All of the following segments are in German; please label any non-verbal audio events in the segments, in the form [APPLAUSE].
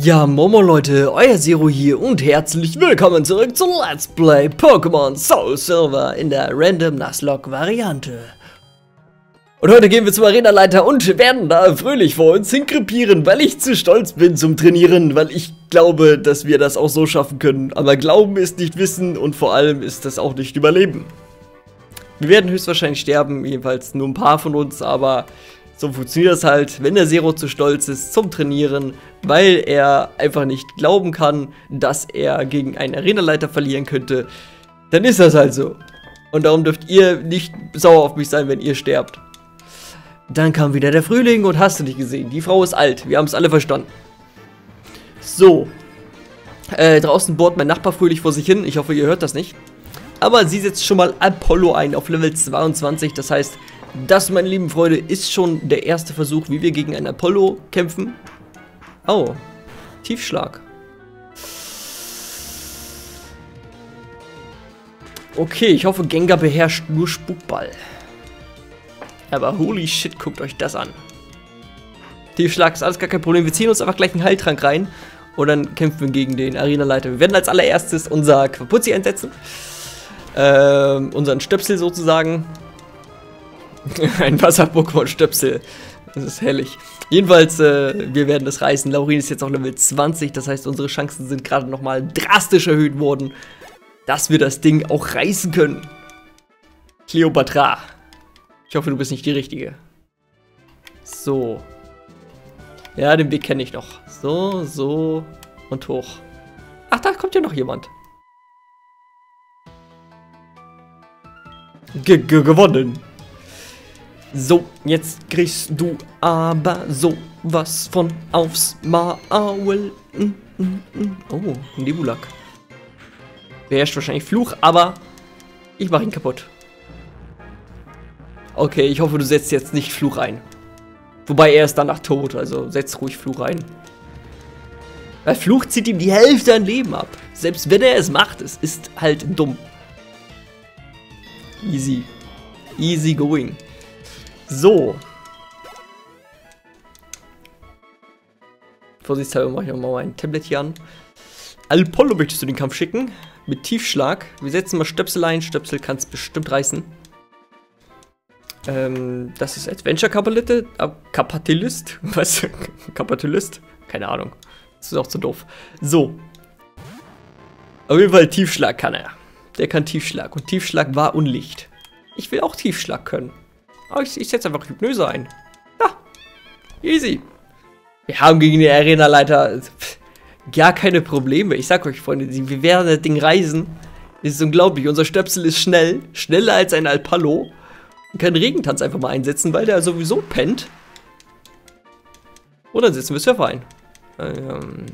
Ja, Momo Leute, euer Zero hier und herzlich willkommen zurück zu Let's Play Pokémon Soul Silver in der Random Nuzlocke Variante. Und heute gehen wir zum Arenaleiter und werden da fröhlich vor uns hinkrepieren, weil ich zu stolz bin zum Trainieren, weil ich glaube, dass wir das auch so schaffen können. Aber Glauben ist nicht Wissen und vor allem ist das auch nicht Überleben. Wir werden höchstwahrscheinlich sterben, jedenfalls nur ein paar von uns, aber so funktioniert das halt, wenn der Zero zu stolz ist zum Trainieren, weil er einfach nicht glauben kann, dass er gegen einen Arenaleiter verlieren könnte, dann ist das halt so. Und darum dürft ihr nicht sauer auf mich sein, wenn ihr sterbt. Dann kam wieder der Frühling und hast du nicht gesehen. Die Frau ist alt, wir haben es alle verstanden. So. Äh, draußen bohrt mein Nachbar fröhlich vor sich hin. Ich hoffe, ihr hört das nicht. Aber sie setzt schon mal Apollo ein auf Level 22. Das heißt, das, meine lieben Freunde, ist schon der erste Versuch, wie wir gegen einen Apollo kämpfen. Oh, Tiefschlag. Okay, ich hoffe, Gengar beherrscht nur Spukball. Aber holy shit, guckt euch das an. Tiefschlag ist alles gar kein Problem. Wir ziehen uns einfach gleich einen Heiltrank rein und dann kämpfen wir gegen den Arenaleiter. Wir werden als allererstes unser Quapuzzi einsetzen. Ähm, unseren Stöpsel sozusagen. [LAUGHS] Ein Wasser-Pokémon-Stöpsel. Das ist herrlich. Jedenfalls, äh, wir werden das reißen. Laurin ist jetzt auch Level 20, das heißt, unsere Chancen sind gerade nochmal drastisch erhöht worden, dass wir das Ding auch reißen können. Cleopatra. Ich hoffe, du bist nicht die Richtige. So. Ja, den Weg kenne ich noch. So, so und hoch. Ach, da kommt ja noch jemand. G -g gewonnen. So, jetzt kriegst du aber sowas von aufs Maul. Mm, mm, mm. Oh, Nebulak. Beherrscht wahrscheinlich Fluch, aber ich mache ihn kaputt. Okay, ich hoffe, du setzt jetzt nicht Fluch ein. Wobei er ist danach tot, also setz ruhig Fluch ein. Weil Fluch zieht ihm die Hälfte an Leben ab. Selbst wenn er es macht, es ist halt dumm. Easy. Easy going. So. Vorsichtshalber mache ich nochmal mein Tablet hier an. Alpollo möchtest du den Kampf schicken. Mit Tiefschlag. Wir setzen mal Stöpsel ein. Stöpsel kann es bestimmt reißen. Ähm, das ist Adventure Kapalite. Äh, Kapatillist? [LAUGHS] Was? Kapatillist? Keine Ahnung. Das ist auch zu doof. So. Auf jeden Fall Tiefschlag kann er. Der kann Tiefschlag. Und Tiefschlag war Unlicht. Ich will auch Tiefschlag können. Aber ich, ich setze einfach Hypnose ein. Ja. Easy. Wir haben gegen den Arena-Leiter gar keine Probleme. Ich sag euch, Freunde, wir werden das Ding reisen. Das ist unglaublich. Unser Stöpsel ist schnell. Schneller als ein Alpallo. Wir können Regentanz einfach mal einsetzen, weil der sowieso pennt. Oder setzen wir Surfer ein. Ähm.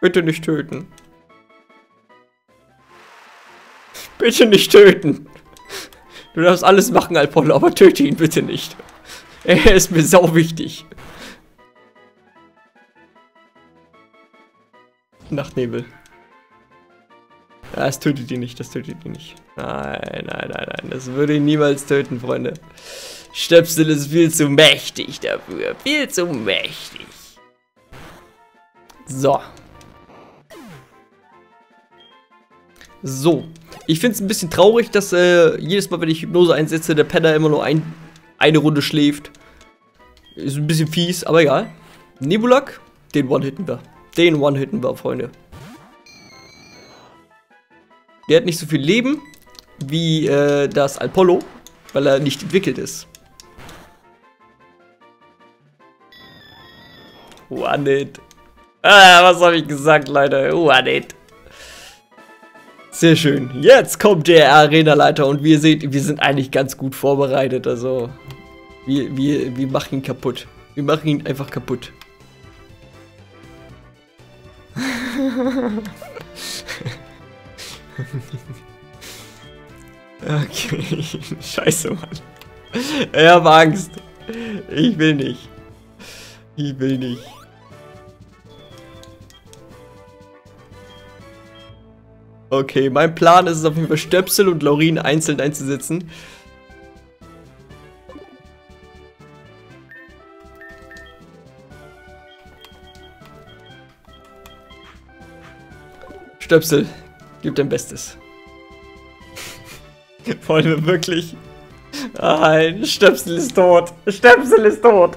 Bitte nicht töten. Bitte nicht töten. Du darfst alles machen, Apollo, aber töte ihn bitte nicht. Er ist mir sau wichtig. Nachtnebel. Ja, es tötet ihn nicht, das tötet ihn nicht. Nein, nein, nein, nein, das würde ihn niemals töten, Freunde. Stöpsel ist viel zu mächtig dafür, viel zu mächtig. So. So, ich finde es ein bisschen traurig, dass äh, jedes Mal, wenn ich Hypnose einsetze, der Penner immer nur ein, eine Runde schläft. Ist ein bisschen fies, aber egal. Nebulak, den One-Hitten wir. Den One-Hitten wir, Freunde. Der hat nicht so viel Leben wie äh, das Apollo, weil er nicht entwickelt ist. One-Hit. Ah, was habe ich gesagt, Leute? One-Hit. Sehr schön. Jetzt kommt der Arena-Leiter und wie ihr seht, wir sind eigentlich ganz gut vorbereitet. Also, wir, wir, wir machen ihn kaputt. Wir machen ihn einfach kaputt. [LAUGHS] okay. Scheiße, Mann. Ich hab Angst. Ich will nicht. Ich will nicht. Okay, mein Plan ist es auf jeden Fall Stöpsel und Laurin einzeln einzusetzen. Stöpsel, gib dein Bestes. [LAUGHS] Wollen wir wirklich? Nein, Stöpsel ist tot. Stöpsel ist tot.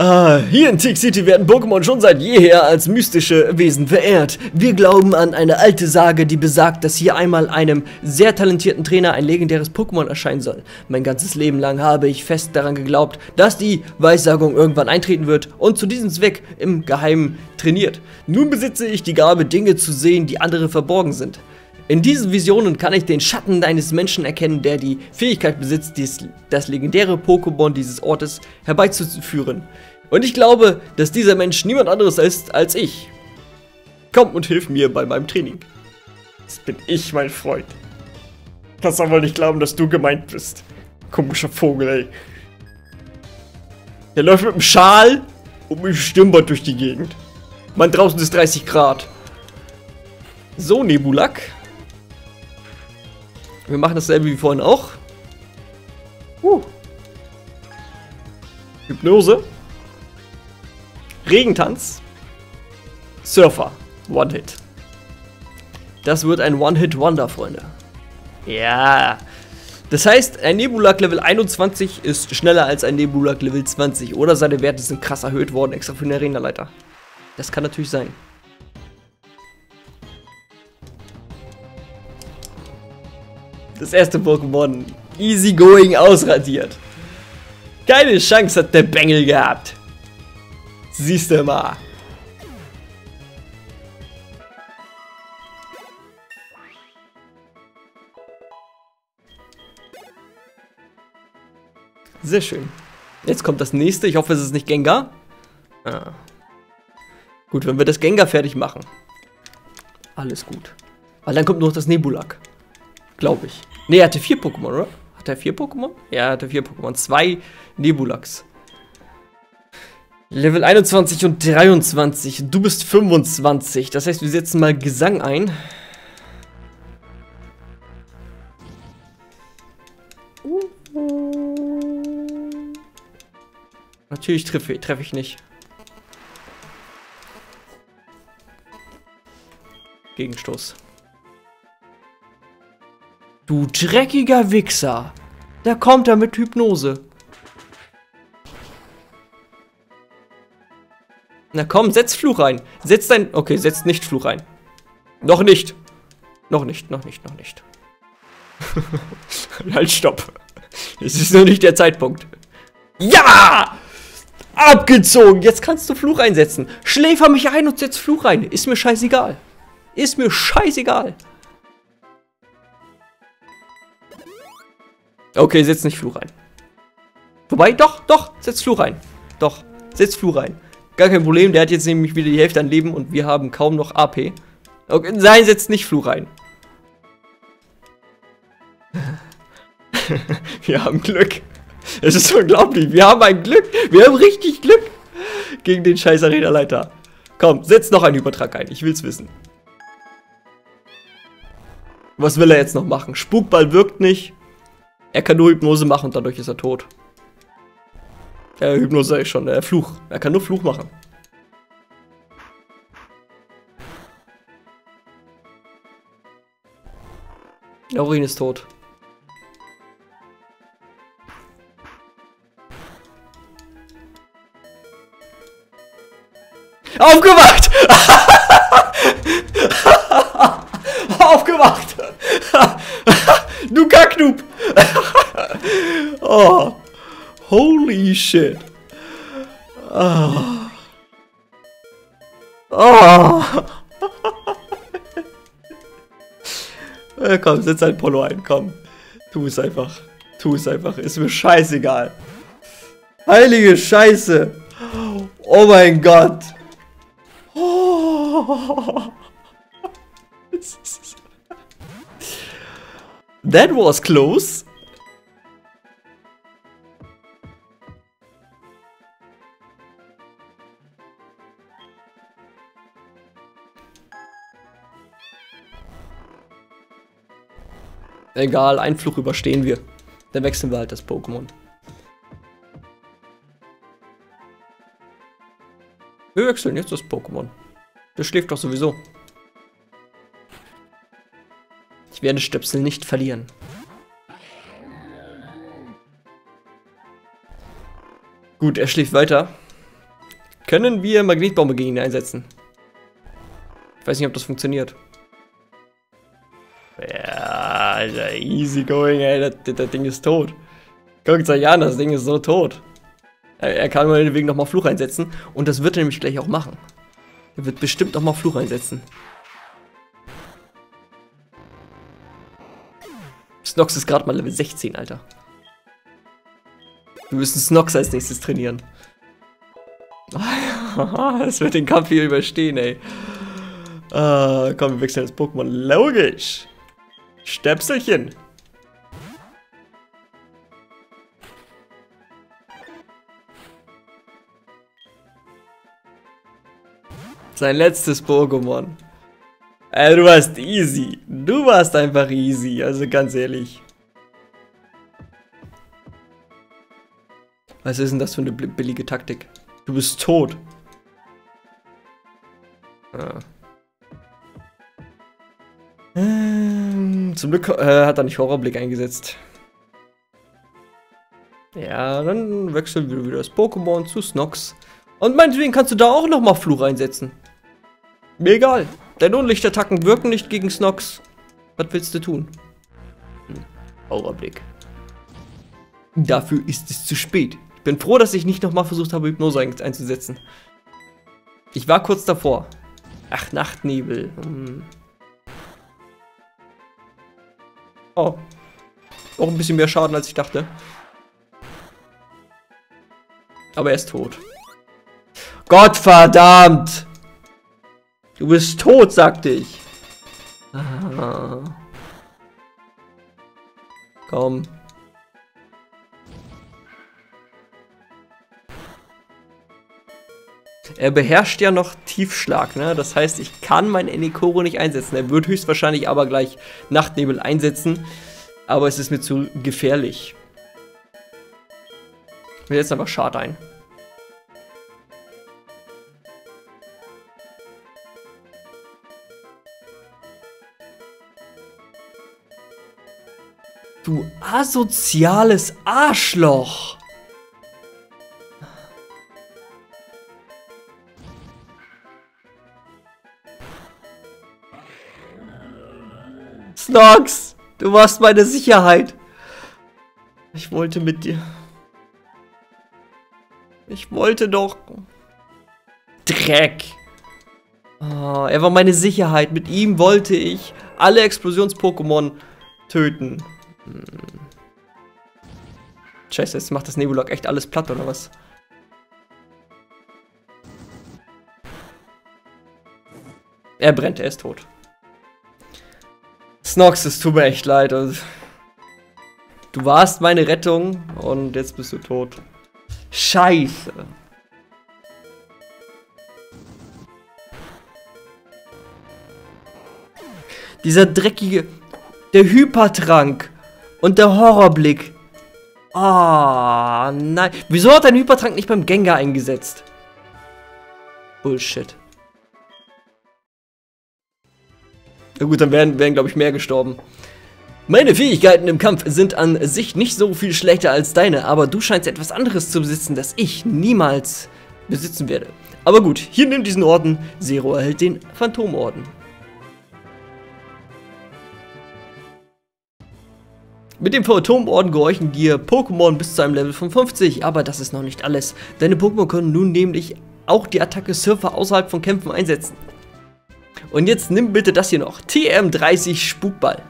Ah, hier in Tick City werden Pokémon schon seit jeher als mystische Wesen verehrt. Wir glauben an eine alte Sage, die besagt, dass hier einmal einem sehr talentierten Trainer ein legendäres Pokémon erscheinen soll. Mein ganzes Leben lang habe ich fest daran geglaubt, dass die Weissagung irgendwann eintreten wird und zu diesem Zweck im Geheimen trainiert. Nun besitze ich die Gabe, Dinge zu sehen, die andere verborgen sind. In diesen Visionen kann ich den Schatten eines Menschen erkennen, der die Fähigkeit besitzt, dies, das legendäre Pokémon dieses Ortes herbeizuführen. Und ich glaube, dass dieser Mensch niemand anderes ist als ich. Komm und hilf mir bei meinem Training. Das bin ich, mein Freund. Kannst aber nicht glauben, dass du gemeint bist. Komischer Vogel, ey. Der läuft mit dem Schal und mit dem Stirnband durch die Gegend. Man, draußen ist 30 Grad. So, Nebulak. Wir machen dasselbe wie vorhin auch. Uh. Hypnose. Regentanz. Surfer. One-Hit. Das wird ein One-Hit-Wonder, Freunde. Ja. Das heißt, ein Nebulak Level 21 ist schneller als ein Nebulak Level 20. Oder seine Werte sind krass erhöht worden, extra für den Arena-Leiter. Das kann natürlich sein. Das erste Pokémon easy going ausradiert. Keine Chance hat der Bengel gehabt. Siehst du mal. Sehr schön. Jetzt kommt das nächste. Ich hoffe, es ist nicht Gengar. Ah. Gut, wenn wir das Gengar fertig machen. Alles gut. Weil dann kommt noch das Nebulak. Glaube ich. Ne, er hatte vier Pokémon, oder? Hat er vier Pokémon? Ja, er hatte vier Pokémon. Zwei Nebulaks. Level 21 und 23. Du bist 25. Das heißt, wir setzen mal Gesang ein. Natürlich treffe, treffe ich nicht. Gegenstoß. Du dreckiger Wichser. Da kommt er mit Hypnose. Na komm, setz Fluch rein. Setz dein... Okay, setz nicht Fluch rein. Noch nicht. Noch nicht, noch nicht, noch nicht. [LAUGHS] halt, stopp. Es ist noch nicht der Zeitpunkt. Ja! Abgezogen! Jetzt kannst du Fluch einsetzen. Schläfer mich ein und setz Fluch rein. Ist mir scheißegal. Ist mir scheißegal. Okay, setz nicht Fluch rein. Wobei, doch, doch, setz Fluch rein. Doch, setz Fluch rein. Gar kein Problem, der hat jetzt nämlich wieder die Hälfte an Leben und wir haben kaum noch AP. Okay, nein, setzt nicht Fluch rein. [LAUGHS] wir haben Glück. Es ist unglaublich. Wir haben ein Glück. Wir haben richtig Glück gegen den scheiß Arena-Leiter. Komm, setz noch einen Übertrag ein. Ich will's wissen. Was will er jetzt noch machen? Spukball wirkt nicht. Er kann nur Hypnose machen und dadurch ist er tot. Ja, Hypnose sag ich schon, äh, Fluch. Er kann nur Fluch machen. Laurin ist tot. Aufgewacht! [LAUGHS] Aufgewacht! [LAUGHS] du Kacknoob! [LAUGHS] oh. Holy shit. [LAUGHS] Oh. Oh. komm, setz ein Polo ein, komm. Tu es einfach. Tu es einfach. Ist mir scheißegal. Heilige Scheiße. Oh mein Gott. Oh. [LAUGHS] That was close. Egal, einen Fluch überstehen wir. Dann wechseln wir halt das Pokémon. Wir wechseln jetzt das Pokémon. Der schläft doch sowieso. Ich werde Stöpsel nicht verlieren. Gut, er schläft weiter. Können wir Magnetbombe gegen ihn einsetzen? Ich weiß nicht, ob das funktioniert. Ja, Alter, easy going, ey. Das, das Ding ist tot. Guckt euch an, das Ding ist so tot. Er, er kann meinetwegen nochmal Fluch einsetzen. Und das wird er nämlich gleich auch machen. Er wird bestimmt nochmal Fluch einsetzen. Snox ist gerade mal Level 16, Alter. Wir müssen Snox als nächstes trainieren. [LAUGHS] das wird den Kampf hier überstehen, ey. Ah, komm, wir wechseln das Pokémon. Logisch. Stöpselchen. Sein letztes Pokémon. Ey, du warst easy. Du warst einfach easy, also ganz ehrlich. Was ist denn das für eine billige Taktik? Du bist tot. Ah. Zum Glück äh, hat er nicht Horrorblick eingesetzt. Ja, dann wechseln wir wieder das Pokémon zu Snox. Und meinetwegen kannst du da auch nochmal Fluch einsetzen. Mir egal. Deine Unlichtattacken wirken nicht gegen Snox. Was willst du tun? Hm. Aurablick. Dafür ist es zu spät. Ich bin froh, dass ich nicht nochmal versucht habe, Hypnose einzusetzen. Ich war kurz davor. Ach, Nachtnebel. Hm. Oh. Auch ein bisschen mehr Schaden, als ich dachte. Aber er ist tot. Gottverdammt! Du bist tot, sagte ich. Ah. Komm. Er beherrscht ja noch Tiefschlag, ne? Das heißt, ich kann mein Enikoro nicht einsetzen. Er wird höchstwahrscheinlich aber gleich Nachtnebel einsetzen. Aber es ist mir zu gefährlich. Wir setzen einfach Schad ein. Du asoziales Arschloch! Snox, du warst meine Sicherheit. Ich wollte mit dir. Ich wollte doch. Dreck. Oh, er war meine Sicherheit. Mit ihm wollte ich alle Explosions-Pokémon töten. Hm. Scheiße, jetzt macht das Nebulok echt alles platt, oder was? Er brennt, er ist tot. Snox, es tut mir echt leid. Also, du warst meine Rettung und jetzt bist du tot. Scheiße. Dieser dreckige... Der Hypertrank. Und der Horrorblick. Ah, oh, nein. Wieso hat dein Hypertrank nicht beim Gengar eingesetzt? Bullshit. Na gut, dann wären, wären glaube ich, mehr gestorben. Meine Fähigkeiten im Kampf sind an sich nicht so viel schlechter als deine, aber du scheinst etwas anderes zu besitzen, das ich niemals besitzen werde. Aber gut, hier nimm diesen Orden. Zero erhält den Phantomorden. Mit dem Phantomorden gehorchen dir Pokémon bis zu einem Level von 50, aber das ist noch nicht alles. Deine Pokémon können nun nämlich auch die Attacke Surfer außerhalb von Kämpfen einsetzen. Und jetzt nimm bitte das hier noch. TM30 Spukball.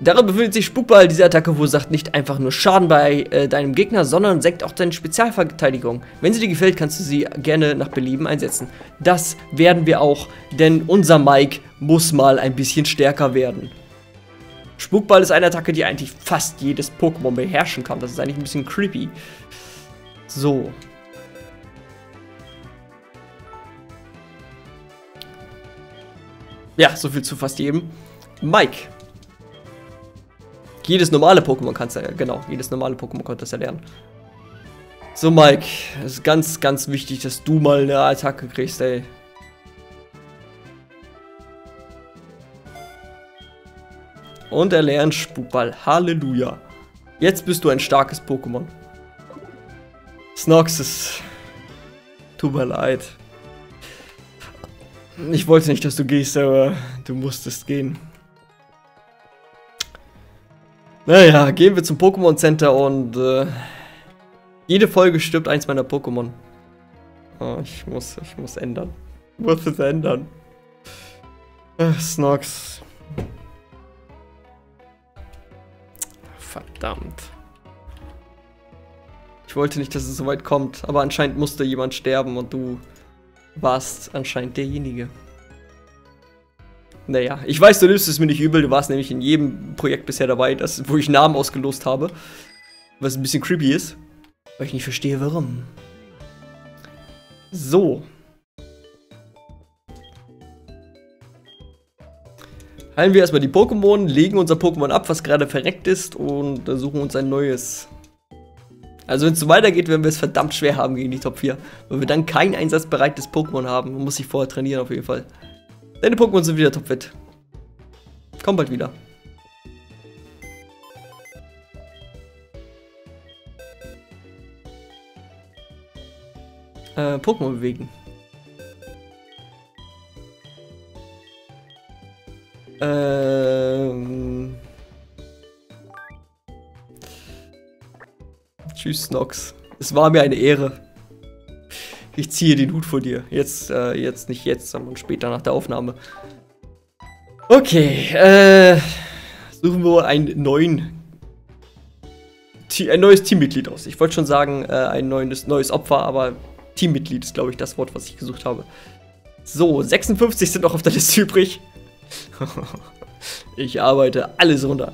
Darin befindet sich Spukball. Diese Attacke verursacht nicht einfach nur Schaden bei äh, deinem Gegner, sondern senkt auch deine Spezialverteidigung. Wenn sie dir gefällt, kannst du sie gerne nach Belieben einsetzen. Das werden wir auch, denn unser Mike muss mal ein bisschen stärker werden. Spukball ist eine Attacke, die eigentlich fast jedes Pokémon beherrschen kann. Das ist eigentlich ein bisschen creepy. So. Ja, so viel zu fast jedem. Mike. Jedes normale Pokémon kannst du ja, genau, jedes normale Pokémon konnte das ja lernen. So, Mike, es ist ganz, ganz wichtig, dass du mal eine Attacke kriegst, ey. Und er lernt Spukball. Halleluja. Jetzt bist du ein starkes Pokémon. Snox ist... Tut mir leid. Ich wollte nicht, dass du gehst, aber du musstest gehen. Naja, gehen wir zum Pokémon Center und äh, jede Folge stirbt eins meiner Pokémon. Oh, ich muss, ich muss ändern. Ich muss es ändern. Äh, Snox. Verdammt. Ich wollte nicht, dass es so weit kommt, aber anscheinend musste jemand sterben und du warst anscheinend derjenige. Naja, ich weiß, du nimmst es mir nicht übel, du warst nämlich in jedem Projekt bisher dabei, das, wo ich Namen ausgelost habe. Was ein bisschen creepy ist. Weil ich nicht verstehe, warum. So. Heilen wir erstmal die Pokémon, legen unser Pokémon ab, was gerade verreckt ist und suchen uns ein neues. Also wenn es so weitergeht, werden wir es verdammt schwer haben gegen die Top 4. Weil wir dann kein einsatzbereites Pokémon haben. Man muss sich vorher trainieren auf jeden Fall. Deine Pokémon sind wieder topfit. Komm bald wieder. Äh, Pokémon bewegen. Ähm... Tschüss, Nox. Es war mir eine Ehre. Ich ziehe den Hut vor dir. Jetzt, äh, jetzt nicht jetzt, sondern später nach der Aufnahme. Okay, äh, suchen wir einen neuen, ein neues Teammitglied aus. Ich wollte schon sagen, äh, ein neues, neues Opfer, aber Teammitglied ist, glaube ich, das Wort, was ich gesucht habe. So, 56 sind noch auf der Liste übrig. [LAUGHS] ich arbeite alles runter.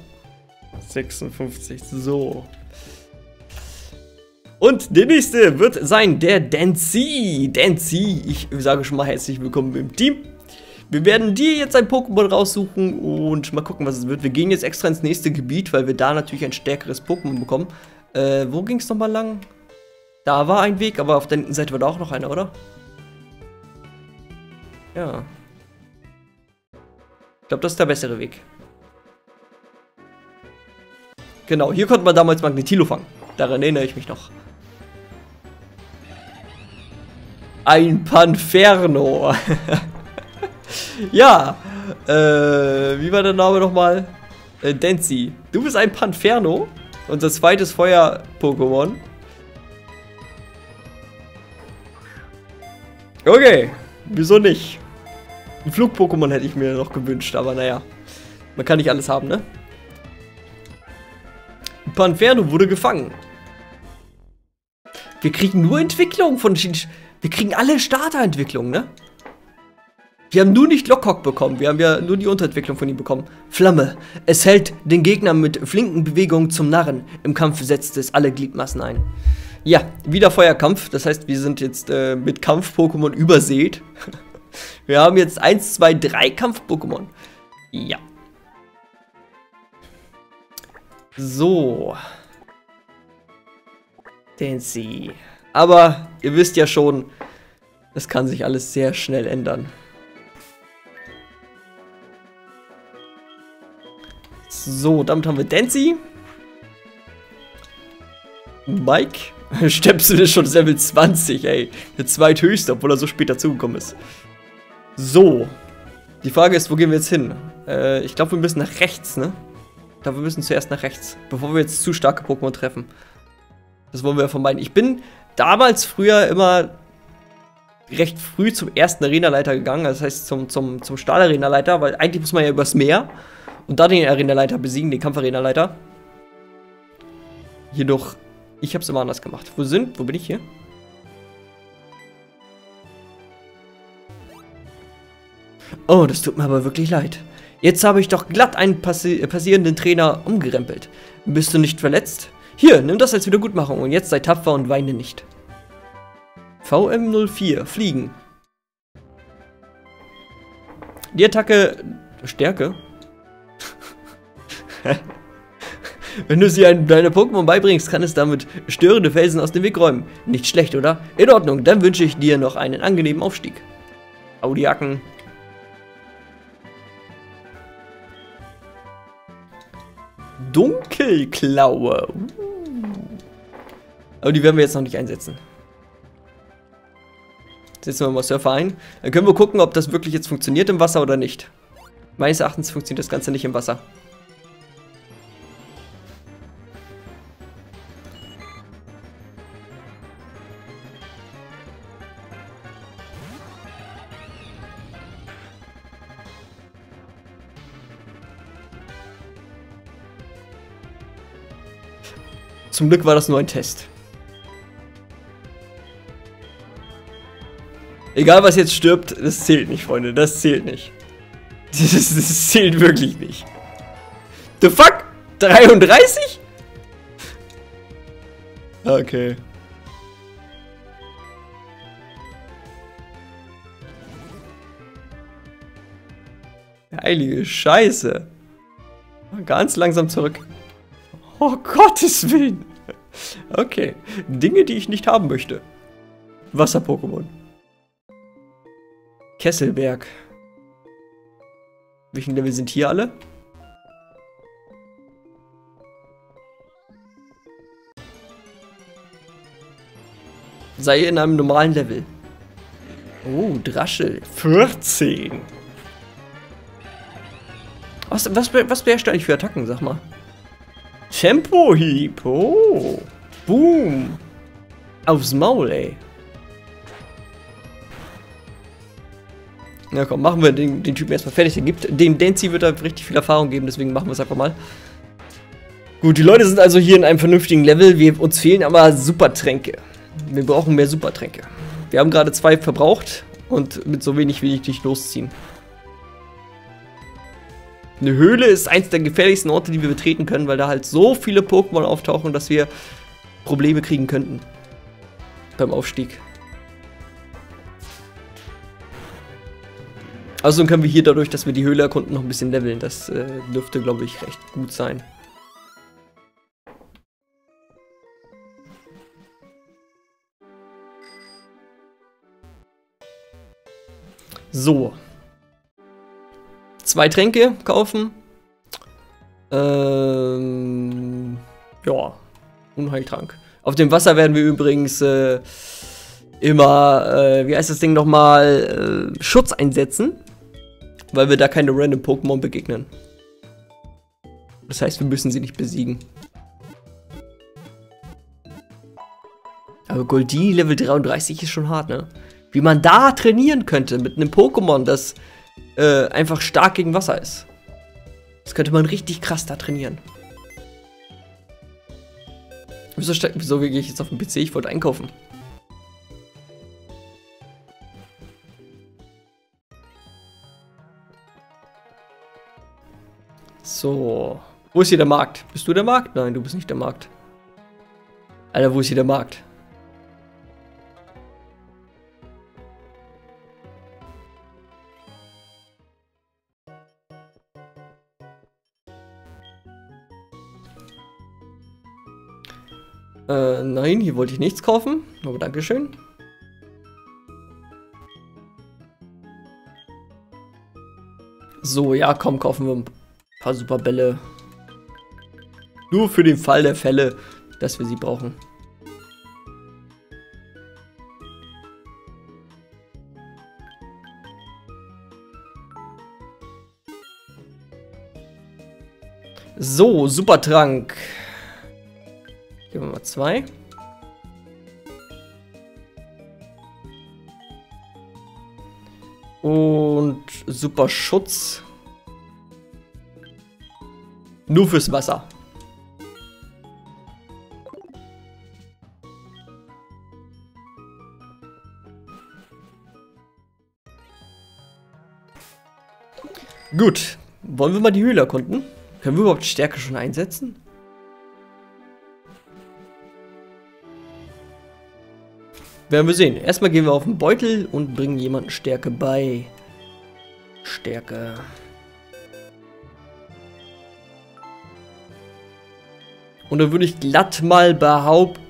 56, so. Und der nächste wird sein der Dancy. Dancy, ich sage schon mal herzlich willkommen im Team. Wir werden dir jetzt ein Pokémon raussuchen und mal gucken, was es wird. Wir gehen jetzt extra ins nächste Gebiet, weil wir da natürlich ein stärkeres Pokémon bekommen. Äh, wo ging es nochmal lang? Da war ein Weg, aber auf der linken Seite war da auch noch einer, oder? Ja. Ich glaube, das ist der bessere Weg. Genau, hier konnte man damals Magnetilo fangen. Daran erinnere ich mich noch. Ein Panferno. [LAUGHS] ja. Äh, wie war der Name nochmal? Äh, Denzi. Du bist ein Panferno. Unser zweites Feuer-Pokémon. Okay. Wieso nicht? Ein Flug-Pokémon hätte ich mir noch gewünscht, aber naja. Man kann nicht alles haben, ne? Panferno wurde gefangen. Wir kriegen nur Entwicklung von Shinji. Wir kriegen alle Starterentwicklungen, ne? Wir haben nur nicht Lockhock bekommen, wir haben ja nur die Unterentwicklung von ihm bekommen. Flamme. Es hält den Gegner mit flinken Bewegungen zum Narren. Im Kampf setzt es alle Gliedmassen ein. Ja, wieder Feuerkampf. Das heißt, wir sind jetzt äh, mit Kampf-Pokémon übersät. [LAUGHS] wir haben jetzt 1, 2, 3 Kampf-Pokémon. Ja. So. Den sie. Aber ihr wisst ja schon, das kann sich alles sehr schnell ändern. So, damit haben wir Dancy. Mike. [LAUGHS] Stepsel ist schon Level 20, ey. Der zweithöchste, obwohl er so spät dazugekommen ist. So. Die Frage ist, wo gehen wir jetzt hin? Äh, ich glaube, wir müssen nach rechts, ne? Ich glaube, wir müssen zuerst nach rechts, bevor wir jetzt zu starke Pokémon treffen. Das wollen wir ja vermeiden. Ich bin damals früher immer recht früh zum ersten Arenaleiter gegangen, das heißt zum, zum, zum Stahl-Arenaleiter, weil eigentlich muss man ja übers Meer und da den Arenaleiter besiegen, den Kampf-Arenaleiter. Jedoch, ich habe es immer anders gemacht. Wo sind, wo bin ich hier? Oh, das tut mir aber wirklich leid. Jetzt habe ich doch glatt einen passi passierenden Trainer umgerempelt. Bist du nicht verletzt? Hier, nimm das als Wiedergutmachung und jetzt sei tapfer und weine nicht. VM04, Fliegen. Die Attacke... Stärke? [LAUGHS] Wenn du sie an deine Pokémon beibringst, kann es damit störende Felsen aus dem Weg räumen. Nicht schlecht, oder? In Ordnung, dann wünsche ich dir noch einen angenehmen Aufstieg. Audiaken. Dunkelklaue. Uh. Aber die werden wir jetzt noch nicht einsetzen. Setzen wir mal Surfer ein. Dann können wir gucken, ob das wirklich jetzt funktioniert im Wasser oder nicht. Meines Erachtens funktioniert das Ganze nicht im Wasser. Zum Glück war das nur ein Test. Egal was jetzt stirbt, das zählt nicht, Freunde. Das zählt nicht. [LAUGHS] Das, das zählt wirklich nicht. The fuck? 33? Okay. Heilige Scheiße. Ganz langsam zurück. Oh Gottes Willen. Okay. Dinge, die ich nicht haben möchte. Wasser-Pokémon. Kesselberg. Welchen Level sind hier alle? Sei in einem normalen Level. Oh, Draschel. 14. Was, was, was beherrscht eigentlich für Attacken, sag mal? Tempo-Hieb. Oh. Boom. Aufs Maul, ey. Na komm, machen wir den, den Typen erstmal fertig. Den gibt, dem Dancy wird da richtig viel Erfahrung geben, deswegen machen wir es einfach mal. Gut, die Leute sind also hier in einem vernünftigen Level. Wir, uns fehlen aber Supertränke. Wir brauchen mehr Supertränke. Wir haben gerade zwei verbraucht und mit so wenig will ich nicht losziehen. Eine Höhle ist eins der gefährlichsten Orte, die wir betreten können, weil da halt so viele Pokémon auftauchen, dass wir Probleme kriegen könnten. Beim Aufstieg. Also können wir hier dadurch, dass wir die Höhle erkunden, noch ein bisschen leveln. Das äh, dürfte, glaube ich, recht gut sein. So. Zwei Tränke kaufen. Ähm, ja, Unheiltrank. Auf dem Wasser werden wir übrigens äh, immer, äh, wie heißt das Ding nochmal, äh, Schutz einsetzen. Weil wir da keine random Pokémon begegnen. Das heißt, wir müssen sie nicht besiegen. Aber Goldini Level 33 ist schon hart, ne? Wie man da trainieren könnte mit einem Pokémon, das äh, einfach stark gegen Wasser ist. Das könnte man richtig krass da trainieren. Wieso, wieso gehe ich jetzt auf den PC? Ich wollte einkaufen. So. Wo ist hier der Markt? Bist du der Markt? Nein, du bist nicht der Markt. Alter, wo ist hier der Markt? Äh, nein, hier wollte ich nichts kaufen. Aber Dankeschön. So, ja, komm, kaufen wir ein paar super Bälle. Nur für den Fall der Fälle, dass wir sie brauchen. So, Supertrank. Geben wir mal zwei. Und super Schutz. Nur fürs Wasser. Gut. Wollen wir mal die Höhle erkunden? Können wir überhaupt Stärke schon einsetzen? Werden wir sehen. Erstmal gehen wir auf den Beutel und bringen jemanden Stärke bei. Stärke. Und da würde ich glatt mal behaupten...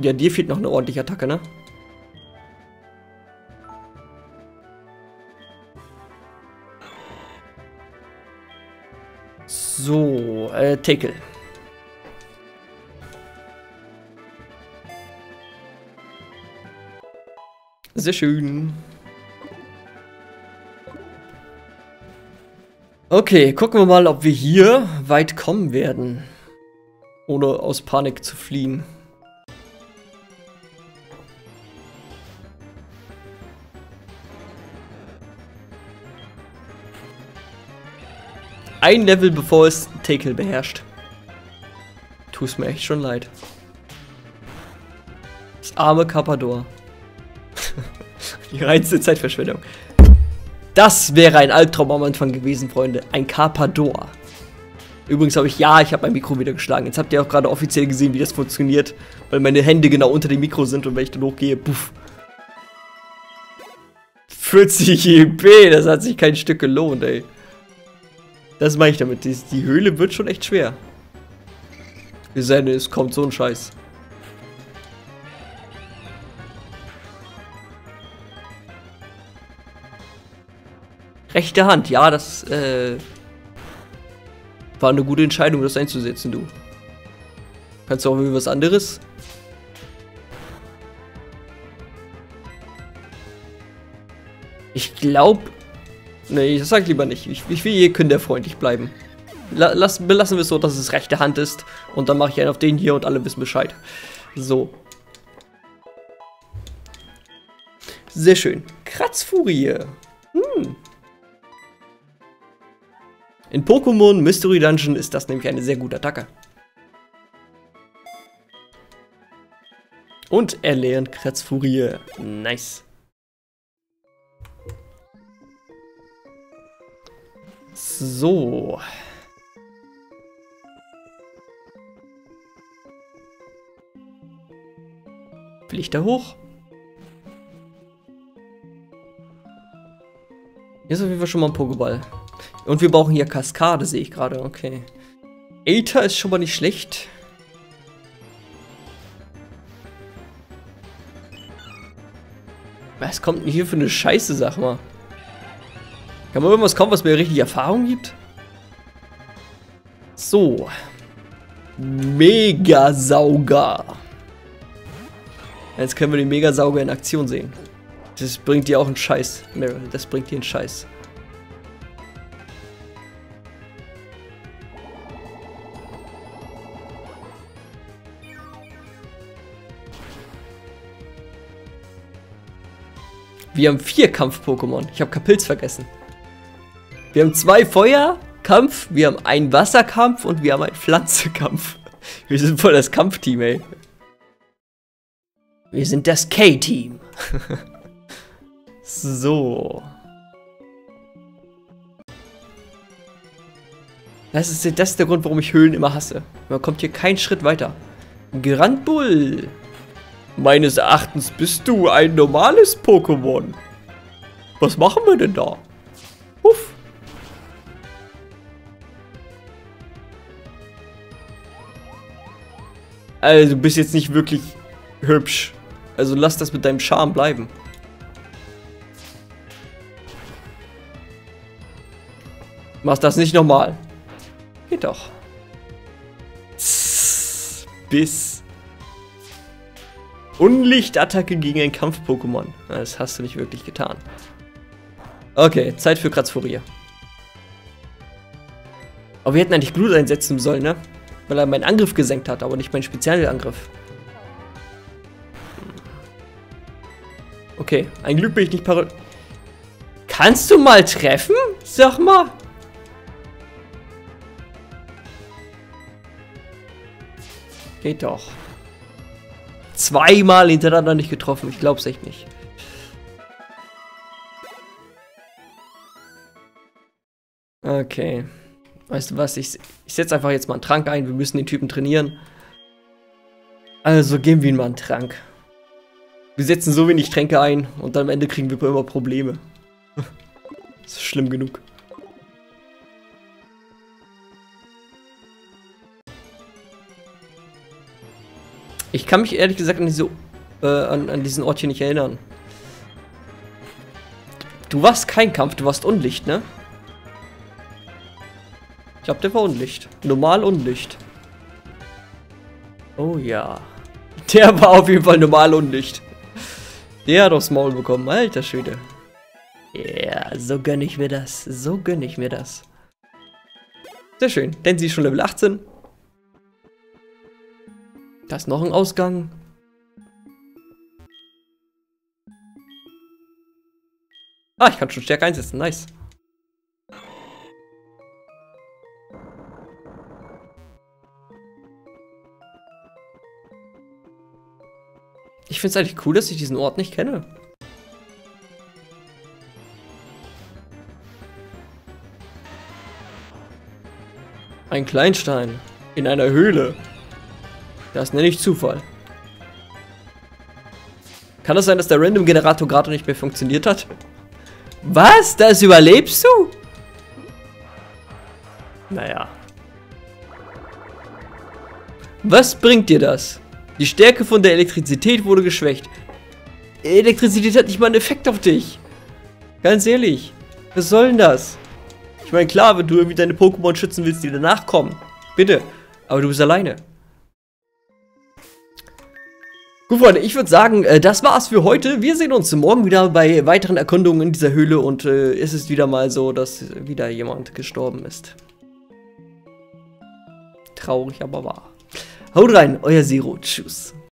Ja, dir fehlt noch eine ordentliche Attacke, ne? So, äh, Tackle. Sehr schön. Okay, gucken wir mal, ob wir hier weit kommen werden. Ohne aus Panik zu fliehen. Ein Level bevor es Takel beherrscht. Tust mir echt schon leid. Das arme Carpador. [LAUGHS] Die reinste Zeitverschwendung. Das wäre ein Albtraum am Anfang gewesen, Freunde. Ein Carpador. Übrigens habe ich, ja, ich habe mein Mikro wieder geschlagen. Jetzt habt ihr auch gerade offiziell gesehen, wie das funktioniert. Weil meine Hände genau unter dem Mikro sind und wenn ich dann hochgehe, puff. 40 EP, das hat sich kein Stück gelohnt, ey. Das meine ich damit. Die, die Höhle wird schon echt schwer. Wir sehen, es kommt so ein Scheiß. Rechte Hand, ja, das äh, war eine gute Entscheidung, das einzusetzen, du. Kannst du auch irgendwie was anderes? Ich glaube, Nee, das sag ich lieber nicht. Ich, ich will hier kinderfreundlich bleiben. Lass, belassen wir es so, dass es rechte Hand ist. Und dann mache ich einen auf den hier und alle wissen Bescheid. So. Sehr schön. Kratzfurie. In Pokémon Mystery Dungeon ist das nämlich eine sehr gute Attacke. Und er lernt Kratzfurie. Nice. So. Fliegt er hoch? Hier ist auf jeden Fall schon mal ein Pokéball. Und wir brauchen hier Kaskade, sehe ich gerade. Okay. Aether ist schon mal nicht schlecht. Was kommt denn hier für eine Scheiße, sag mal? Kann man irgendwas kommen, was mir richtig Erfahrung gibt? So. Megasauger. Jetzt können wir den Megasauger in Aktion sehen. Das bringt dir auch einen Scheiß, Meryl. Das bringt dir einen Scheiß. Wir haben vier Kampf-Pokémon. Ich habe Kapilz vergessen. Wir haben zwei Feuerkampf, wir haben einen Wasserkampf und wir haben einen Pflanzekampf. [LAUGHS] Wir sind voll das Kampfteam, ey. Wir sind das K-Team. [LAUGHS] so. Das ist, das ist der Grund, warum ich Höhlen immer hasse. Man kommt hier keinen Schritt weiter. Grand Bull. Meines Erachtens bist du ein normales Pokémon. Was machen wir denn da? Uff. Also, du bist jetzt nicht wirklich hübsch. Also lass das mit deinem Charme bleiben. Mach das nicht nochmal. Geht doch. Bis. Unlichtattacke gegen ein Kampf-Pokémon. Das hast du nicht wirklich getan. Okay, Zeit für Kratzfurier. Aber wir hätten eigentlich Blut einsetzen sollen, ne? Weil er meinen Angriff gesenkt hat, aber nicht meinen Spezialangriff. Okay, ein Glück bin ich nicht parallel. Kannst du mal treffen? Sag mal. Geht doch. Zweimal hintereinander nicht getroffen. Ich glaub's echt nicht. Okay. Weißt du was, ich, ich setze einfach jetzt mal einen Trank ein. Wir müssen den Typen trainieren. Also geben wir ihm mal einen Trank. Wir setzen so wenig Tränke ein und am Ende kriegen wir immer Probleme. das [LAUGHS] ist schlimm genug. Ich kann mich ehrlich gesagt an, diese, äh, an, an diesen Ort hier nicht erinnern. Du warst kein Kampf, du warst Unlicht, ne? Ich glaube, der war Unlicht. Normal Unlicht. Oh ja. [LAUGHS] Der war auf jeden Fall normal Unlicht. Der hat aufs Maul bekommen. Alter Schwede. Ja, yeah, so gönne ich mir das. So gönne ich mir das. Sehr schön. Denn sie ist schon Level 18. Da ist noch ein Ausgang. Ah, ich kann schon Stärke einsetzen. Nice. Ich finde es eigentlich cool, dass ich diesen Ort nicht kenne. Ein Kleinstein. In einer Höhle. Das nenne ich Zufall. Kann es das sein, dass der Random-Generator gerade nicht mehr funktioniert hat? Was? Das überlebst du? Naja. Was bringt dir das? Die Stärke von der Elektrizität wurde geschwächt. Elektrizität hat nicht mal einen Effekt auf dich. Ganz ehrlich. Was soll denn das? Ich meine, klar, wenn du irgendwie deine Pokémon schützen willst, die danach kommen. Bitte. Aber du bist alleine. Gut, Freunde, ich würde sagen, äh, das war's für heute. Wir sehen uns morgen wieder bei weiteren Erkundungen in dieser Höhle und äh, es ist wieder mal so, dass wieder jemand gestorben ist. Traurig, aber wahr. Haut rein, euer Zero. Tschüss.